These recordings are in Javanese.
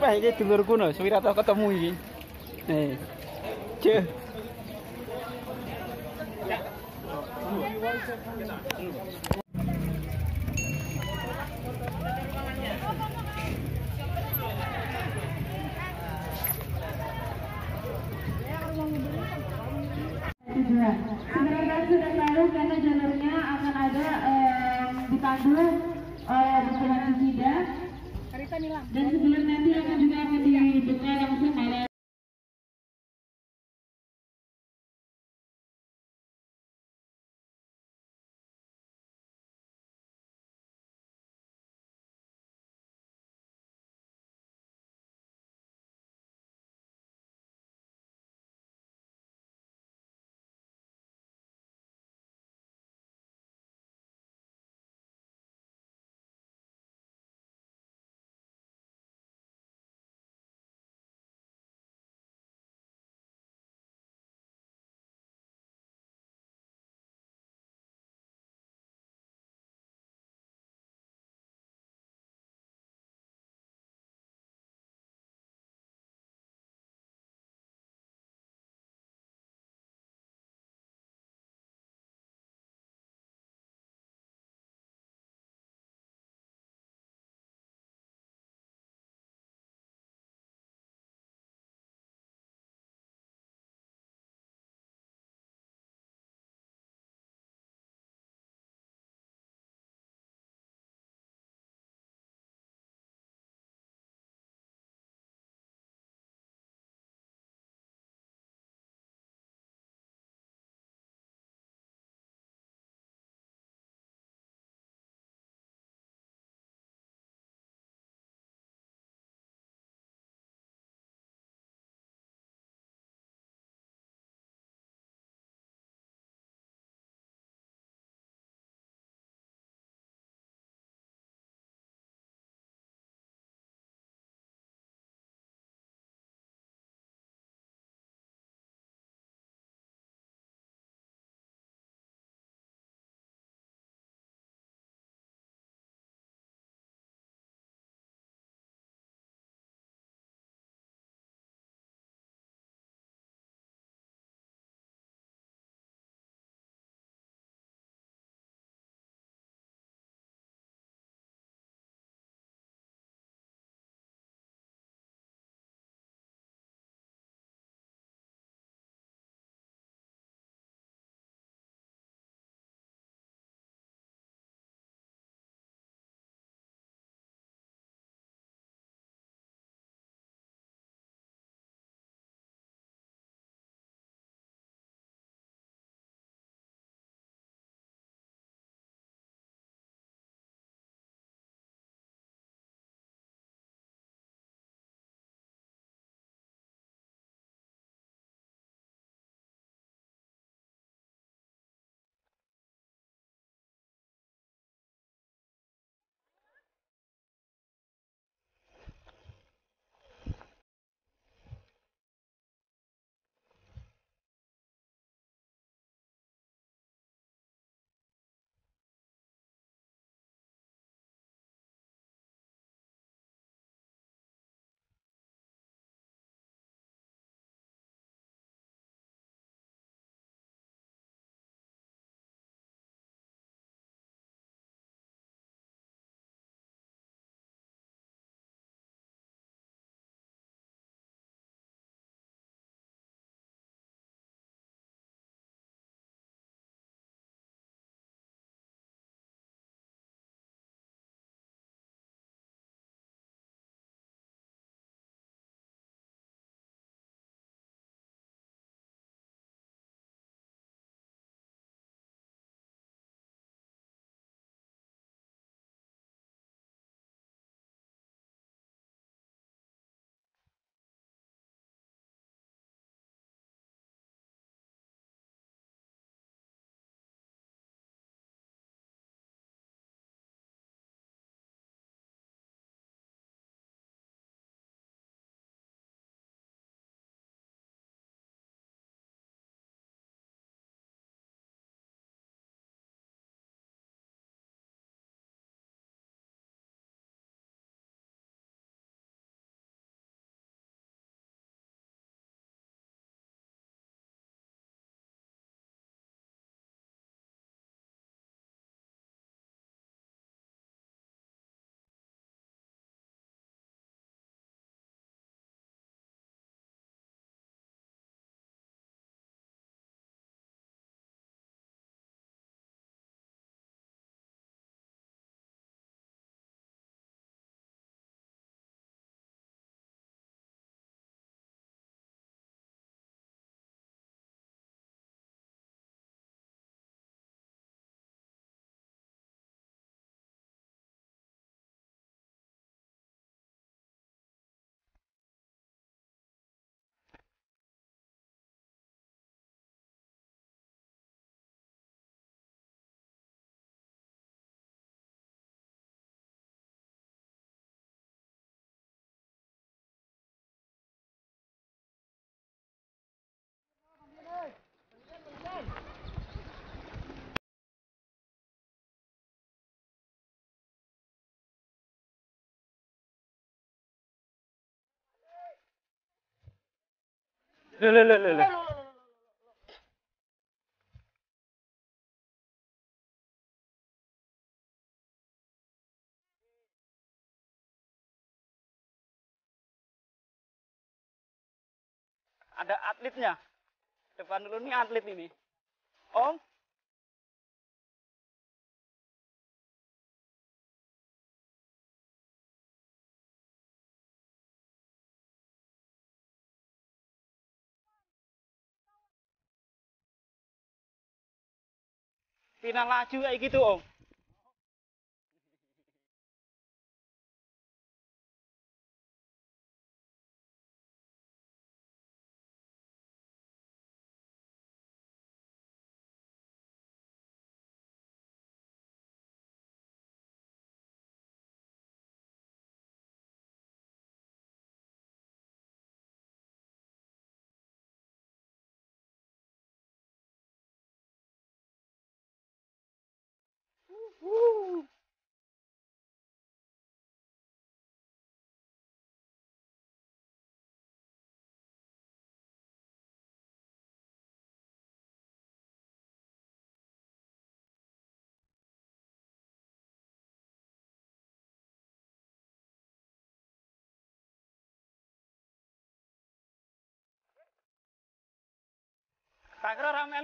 Wah, ini dulurku no, Suwirato ketemu ini. Nih. Cih. Dipandu oleh Bapak Sida dan sebelum nanti akan juga akan Ada atletnya. Depan dulu nih atlet ini. Om. Final laju kayak gitu, Om. Tak kira rame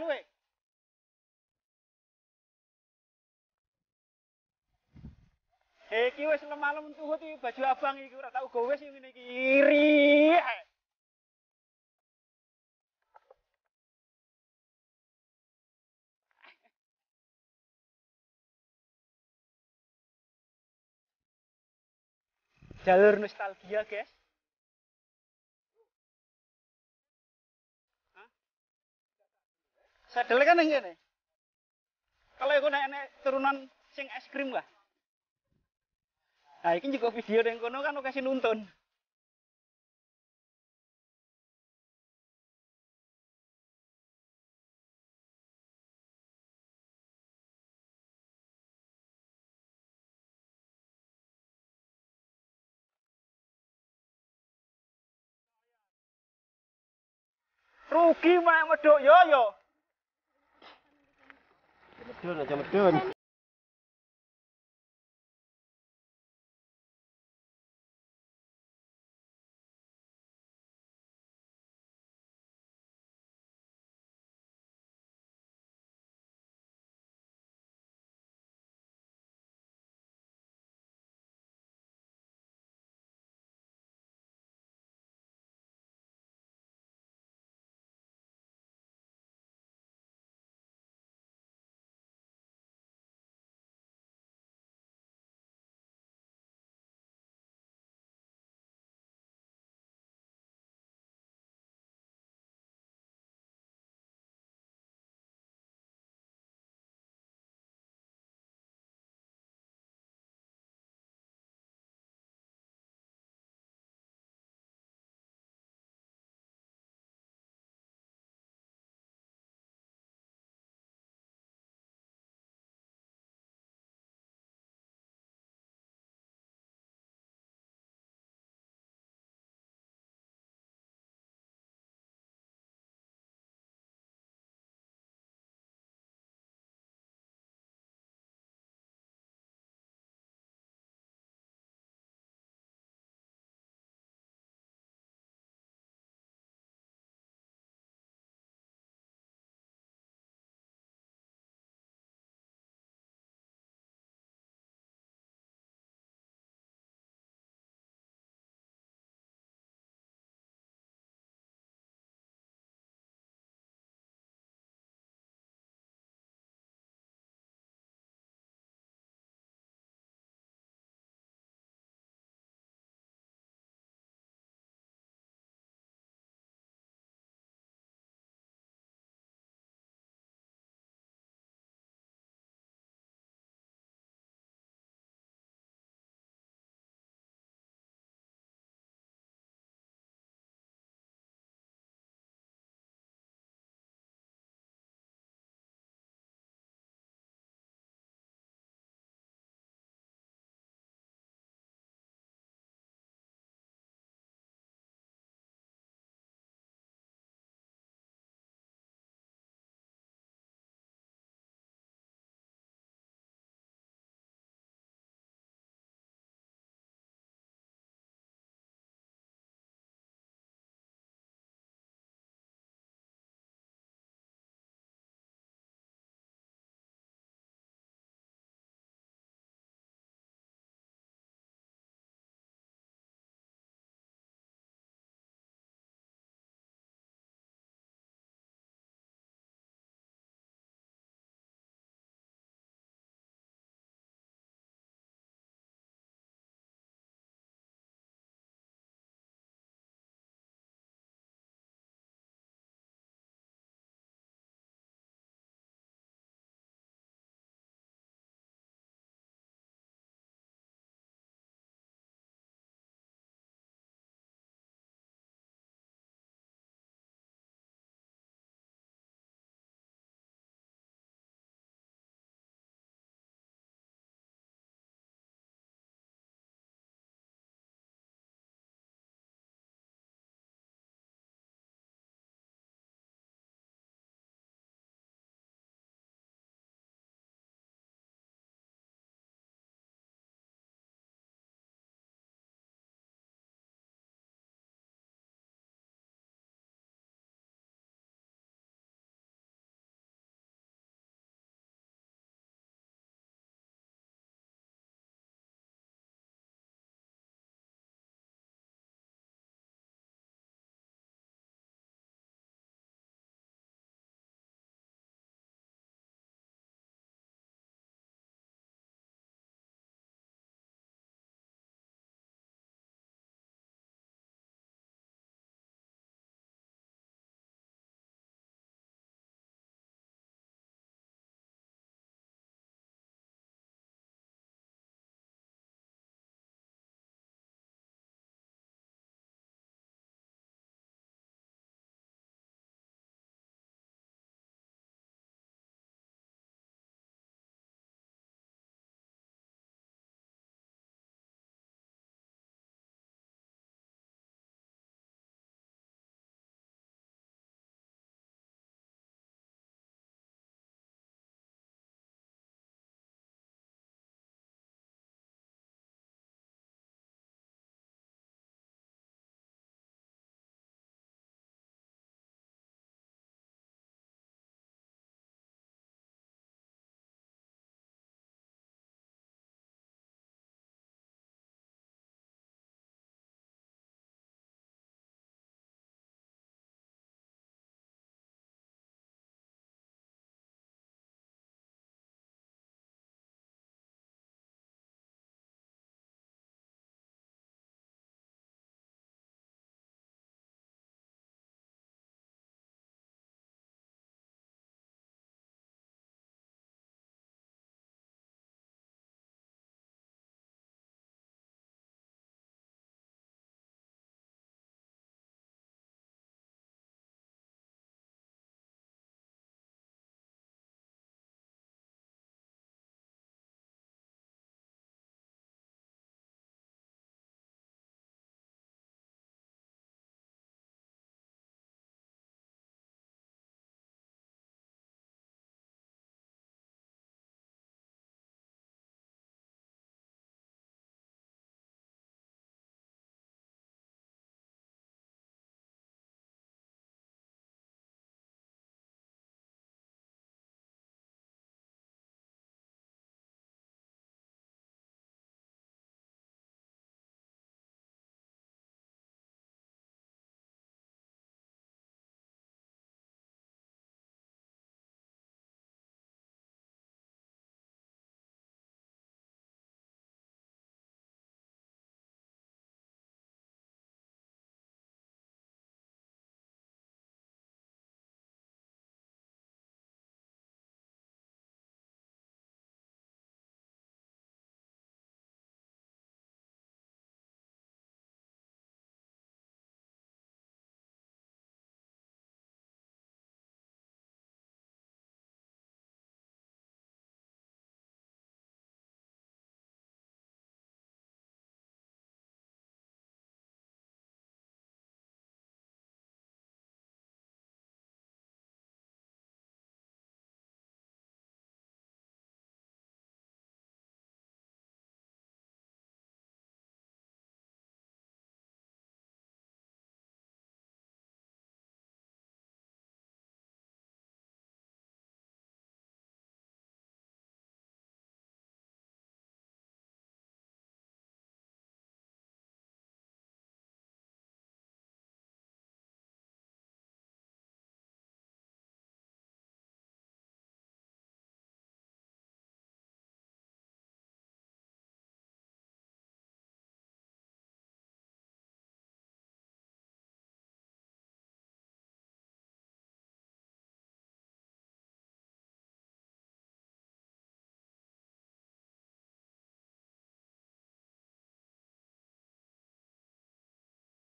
eh. Iki wis lemalem tuhut iki baju abang iki ora tau gowe sing ngene iki. Iri. Jalur nostalgia, guys. Hah? Sadele kan ngene. Kalau iku nek turunan sing es krim lah. Nah, ini juga video yang kono kan kasih nonton. Rugi mah medok yo yo. Medun aja medun.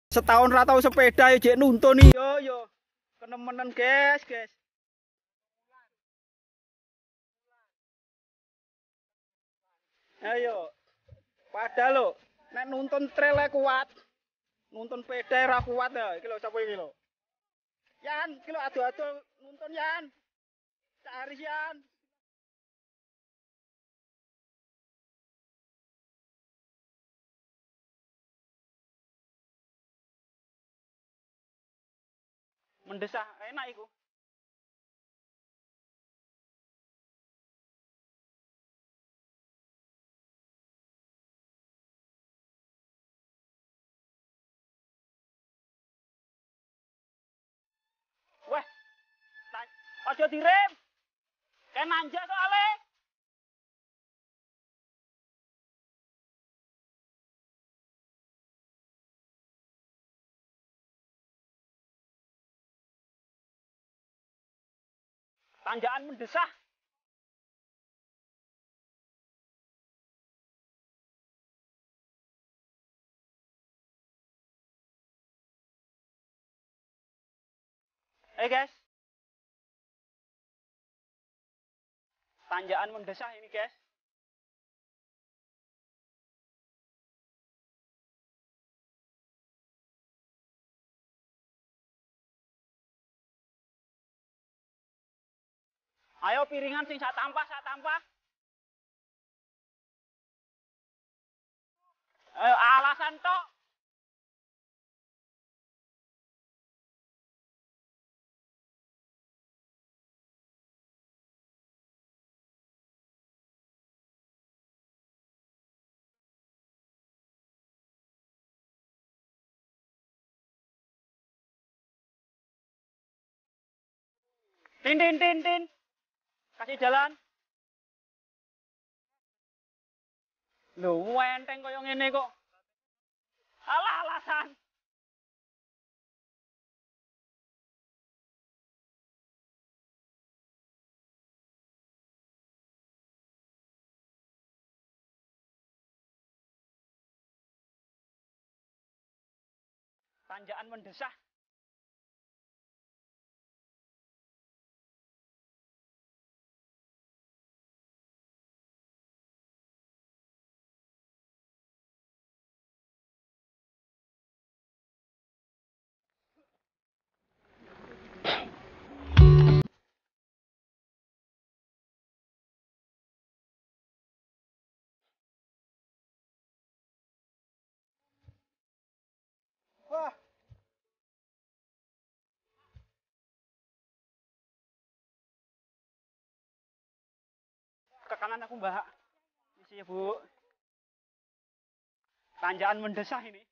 Setahun ra tau sepeda ya jek nuntun. Yo yo. Kenemenan guys, guys. Ayo. Padahal lo, nek nuntun trail kuat. Nuntun peda ra kuat ya. Iki lho sapa iki lho? Yan, iki lho adu-adu nuntun Yan. Cari Yan. Mendesah enak iku. Ta- Aja direm. Kayak nanja soalnya. Tanjakan mendesah. Eh guys. Tanjakan mendesah ini guys. Ayo piringan sing sak tampah sak tampah. Ayo alasan tok. Tin tin tin tin. Kasih jalan. Lho, enteng koyo ngene kok. Alah alasan. Tanjakan mendesah. Wah. Ke kanan aku, Mbak. Isi ya, Bu. Tanjakan mendesah ini.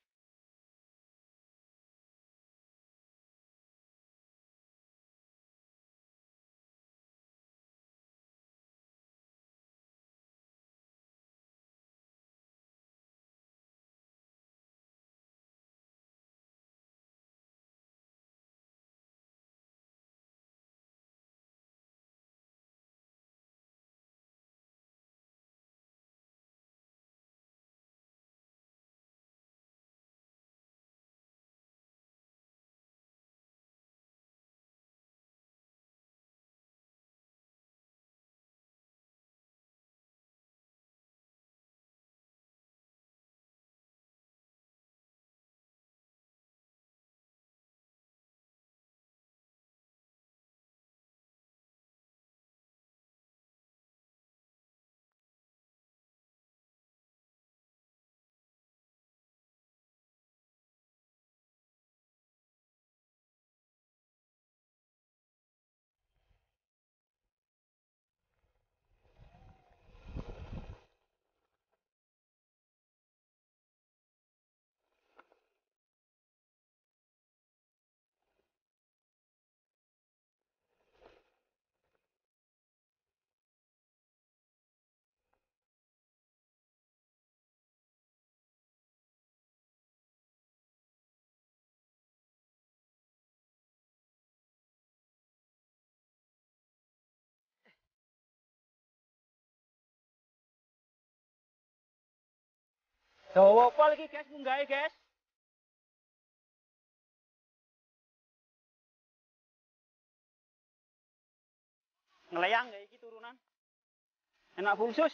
Dawa apa iki, guys, munggahe, guys. Ngelayang kayak gitu turunan. Enak fungsus.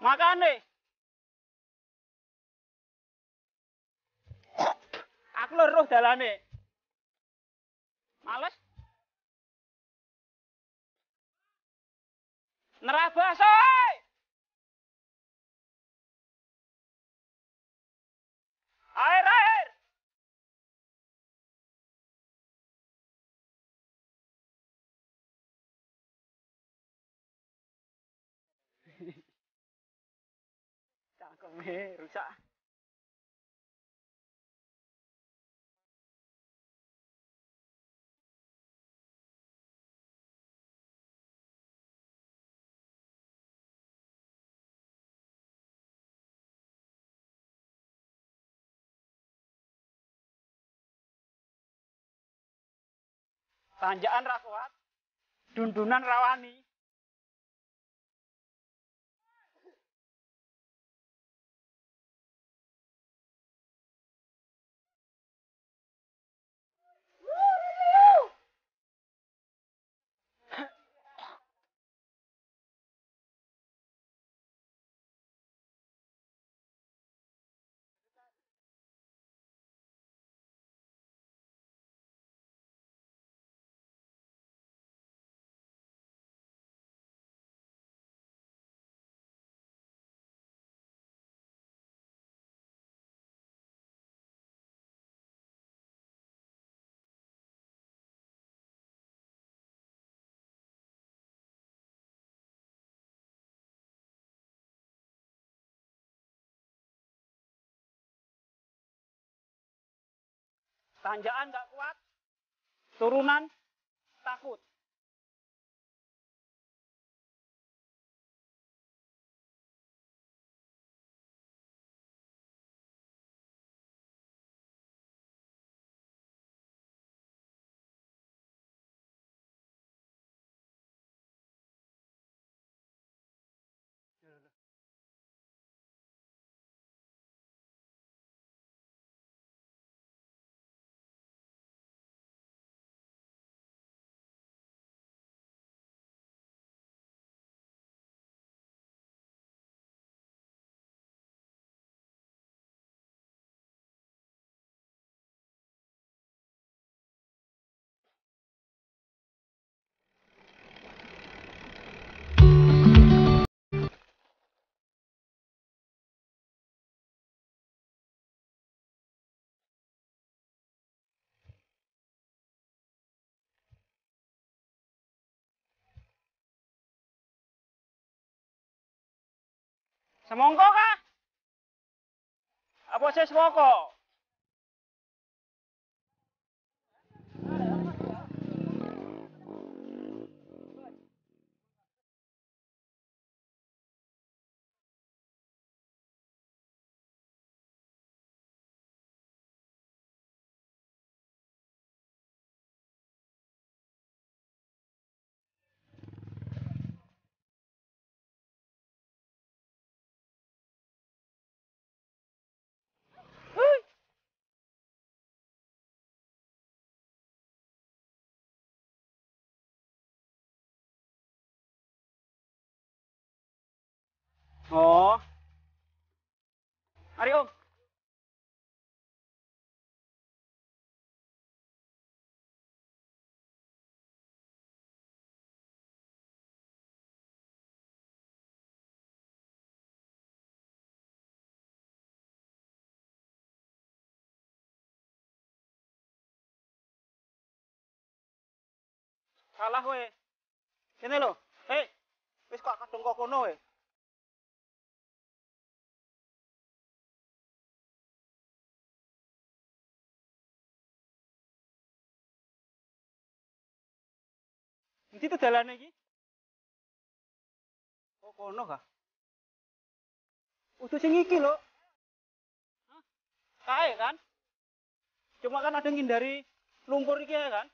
Makane. Aku lho roh dalane. Males. Nerabas oi. Air air. Rusak. Tanjakan ra kuat. Dundunan rawani. Tanjakan nggak kuat. Turunan takut. Semongko kah? Apa saya semongko? Oh. Mari Om. Salah we. Kene lho. Hei. Wis kok kadung kono we. Nanti tuh jalannya iki. Oh, kono kah? Udah sing iki lho. Hah? Kae kan? Cuma kan ada ngindari lumpur iki ya kan?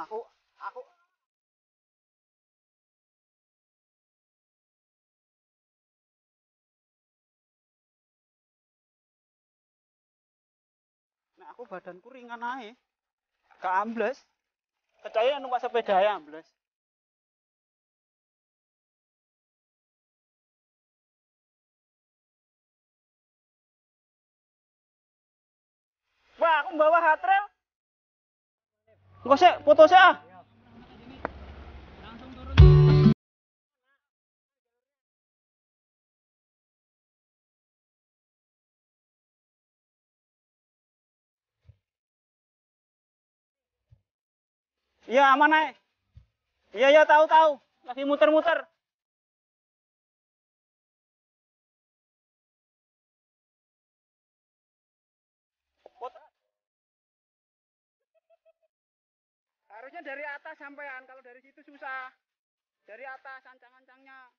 Aku aku Nah, aku badanku ringan aja. Gak ambles. Kecuali numpak sepeda ya ambles. Wah, aku bawa hatrel. Enggak sih, foto sih ah. Iya aman aja. Iya iya tahu tahu. Lagi muter-muter. Harusnya dari atas sampean, kalau dari situ susah. Dari atas ancang-ancangnya.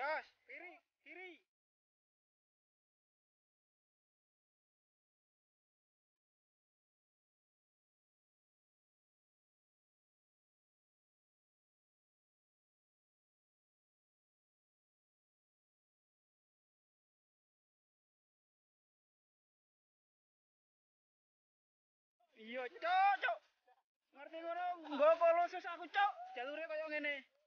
Jos, kiri, kiri. Iya, cok, cok. Ngerti ngono, mbok polo sus aku, cok. Jalure kaya ngene.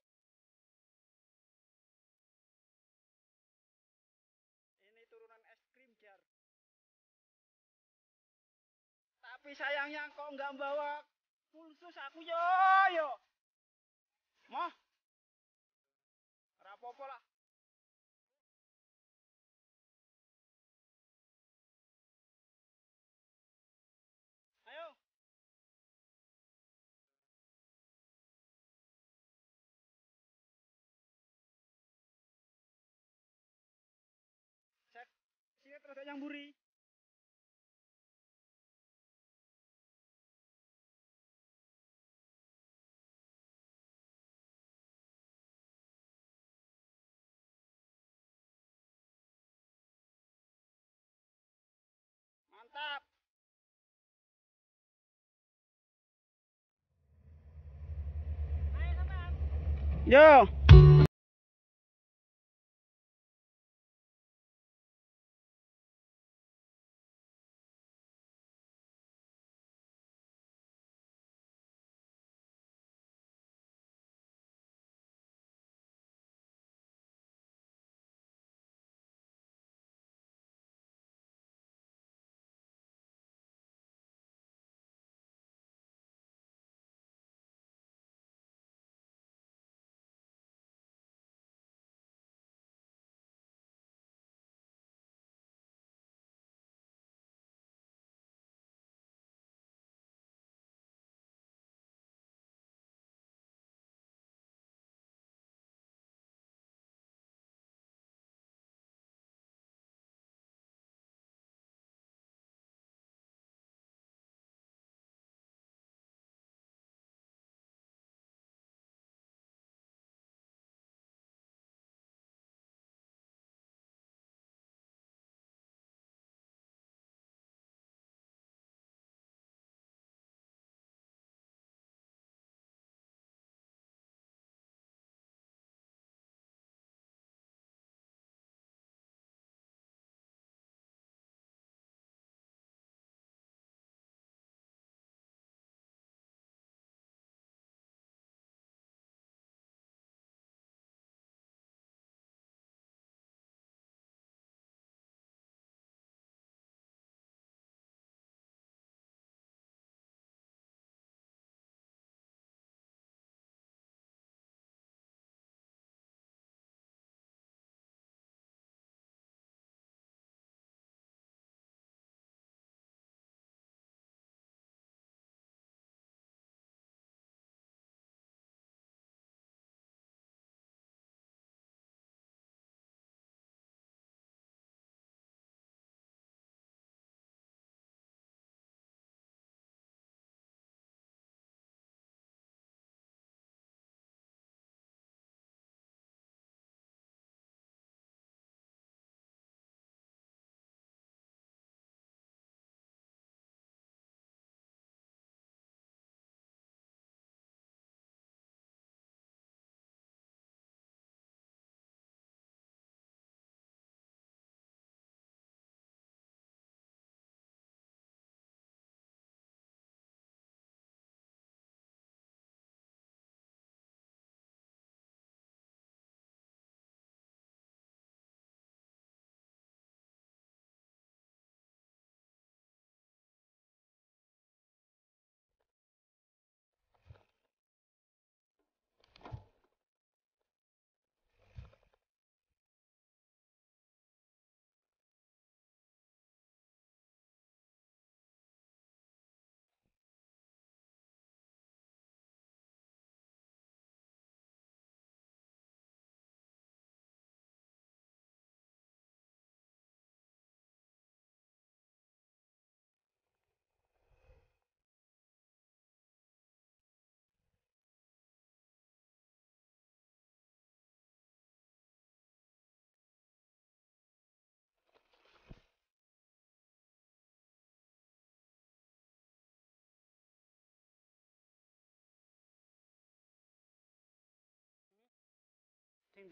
Tapi sayangnya kok nggak bawa pulsus aku yo yo. Mah. Rapopo lah. Ayo. Set, sini terus yang buri. Yo.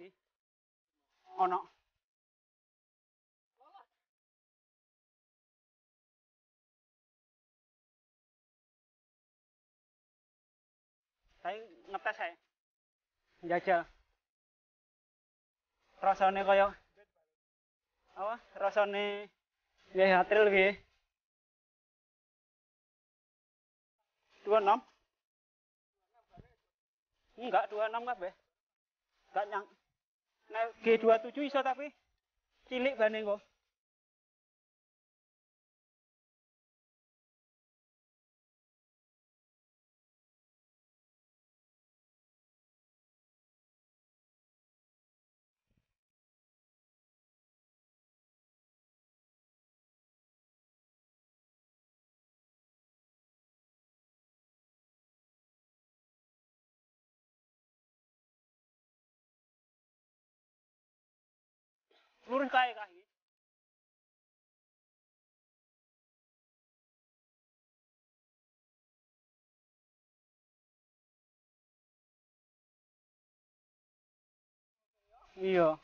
Ndi? Ono. Saya ngetes saya. Jajal. Rasane kaya apa? Rasane ya hatril nggih. 26 Enggak, 26 kabeh. Enggak nyang. Nek G27 iso tapi cilik bane kok. ज़रूर जाएगा ये Yeah.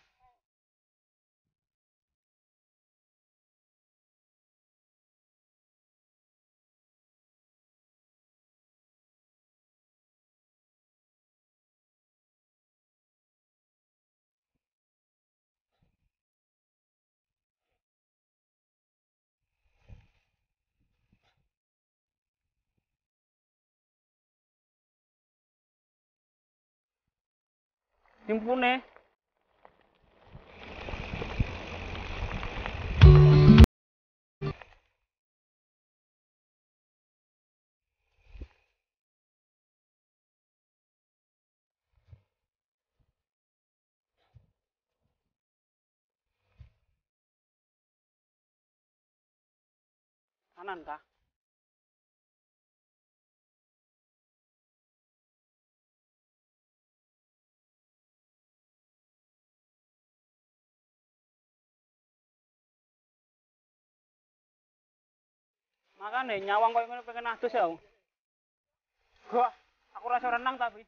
Kah iki. Iya. Timpune. Kanan kah? Makane nyawang koyo ngene pengen adus ya. Gak, aku rasa renang tapi.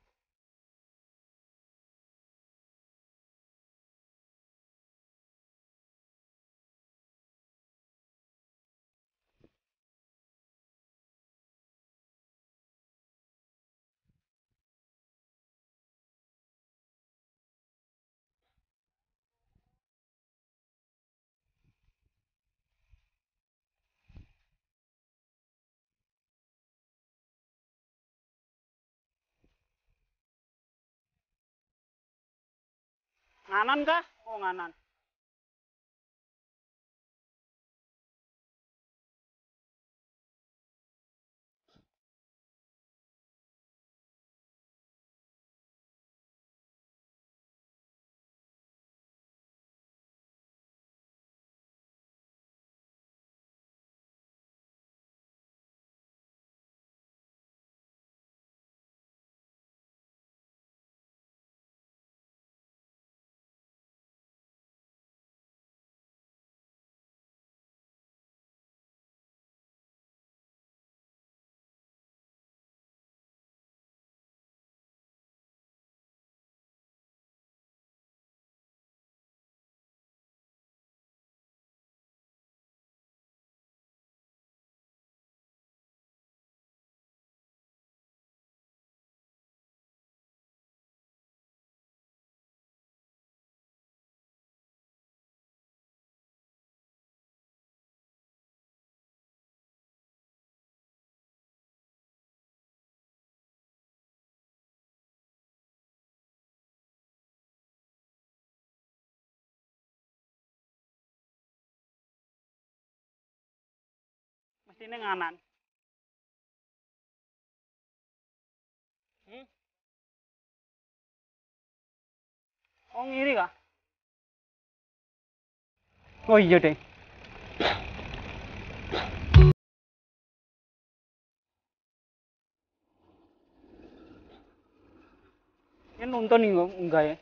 Nganan kah? Oh nganan. Mestine nganan. Hmm? Oh ngiri kah? Oh iya deh. Ini nonton nih enggak ya?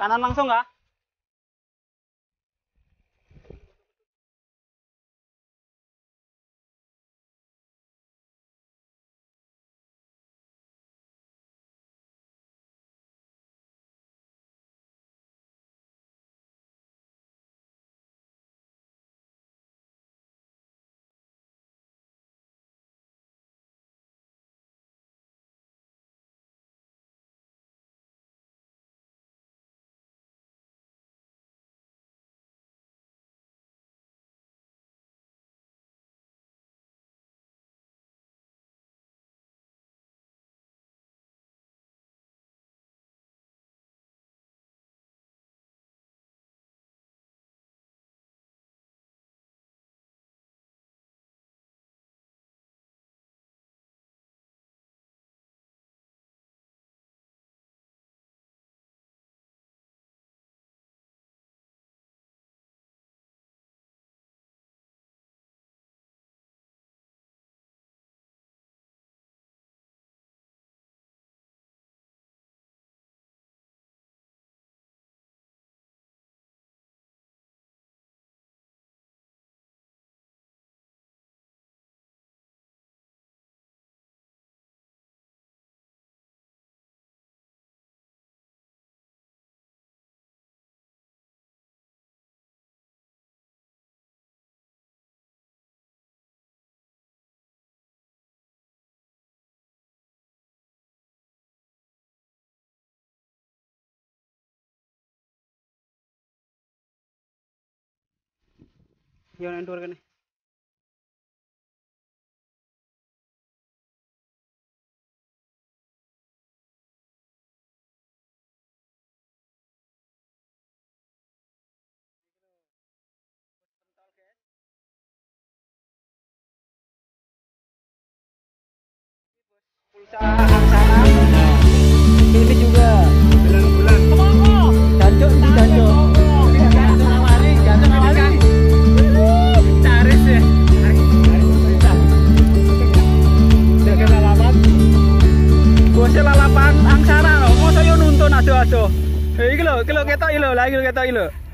Kanan langsung nggak? இவன் ரெண்டு வருகண்ணே time. Ketok iki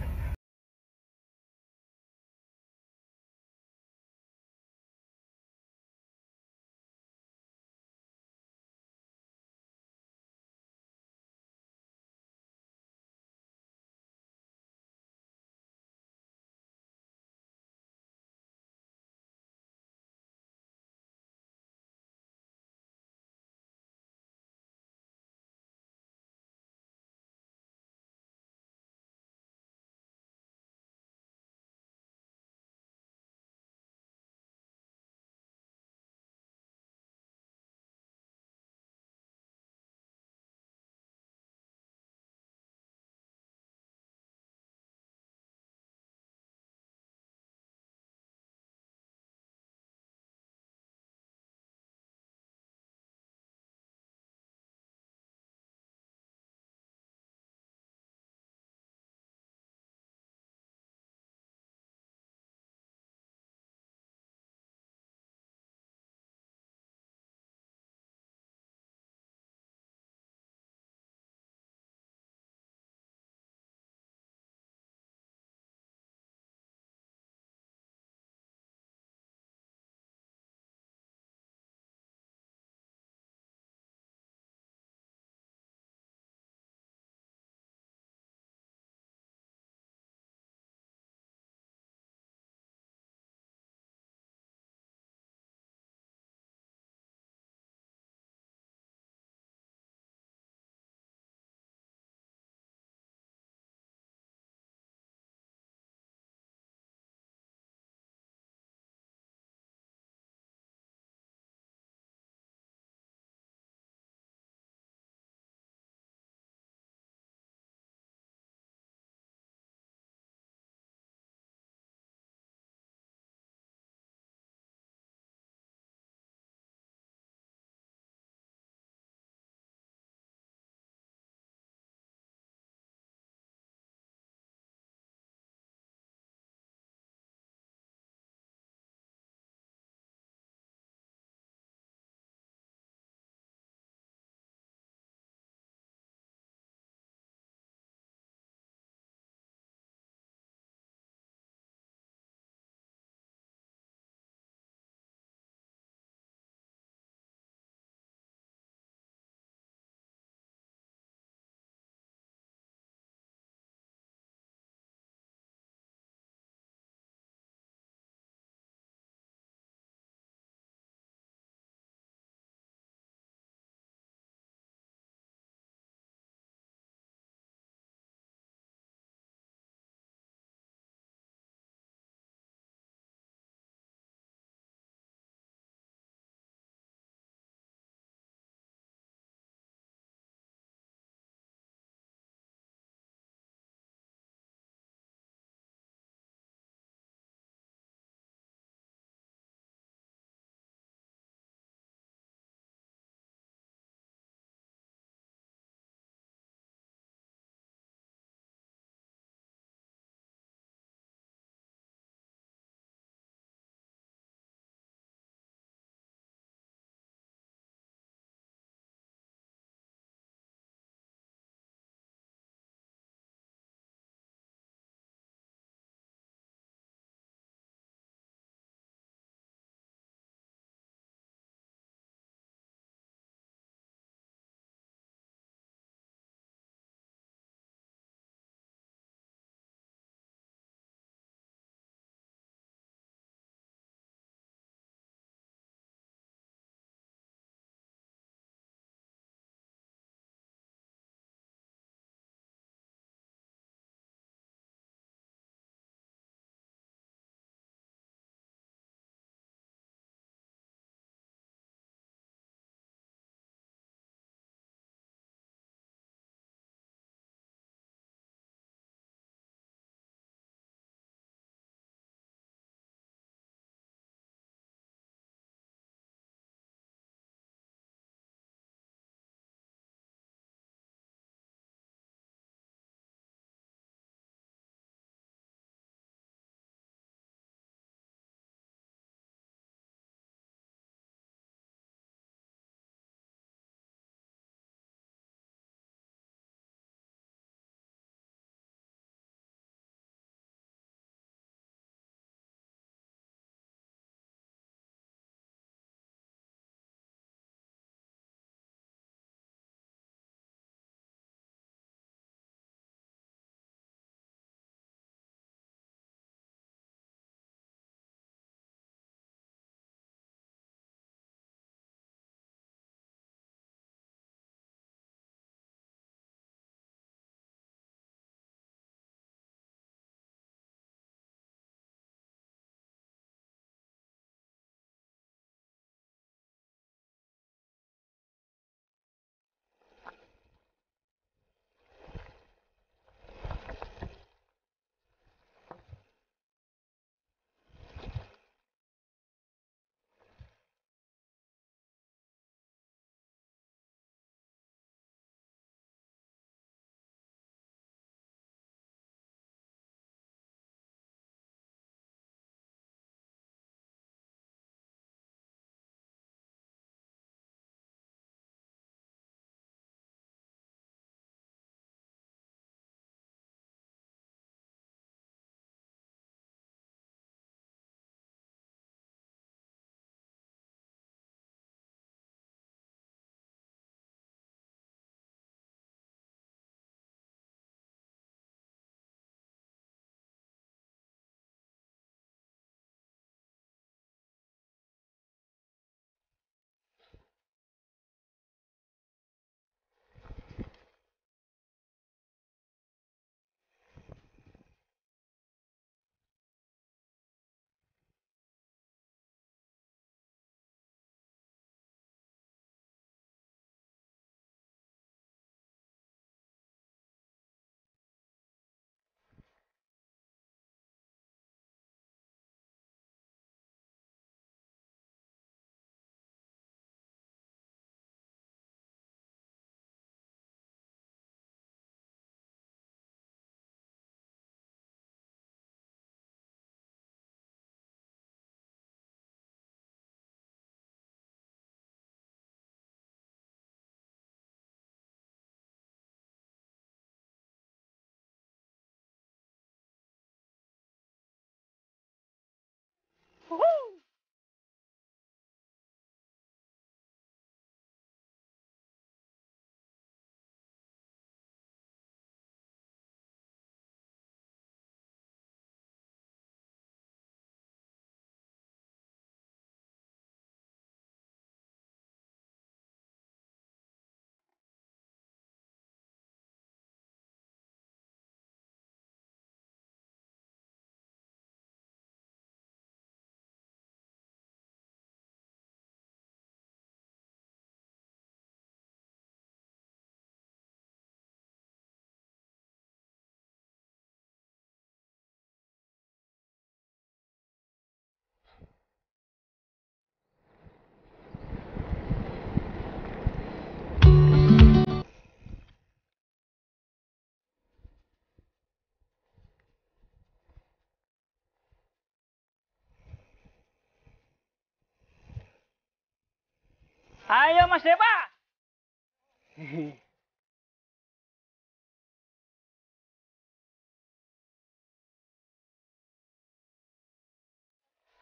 Ayo Mas Depa.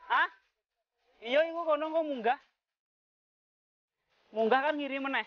Hah? Iya iku kono kok munggah. Munggah kan ngiri meneh.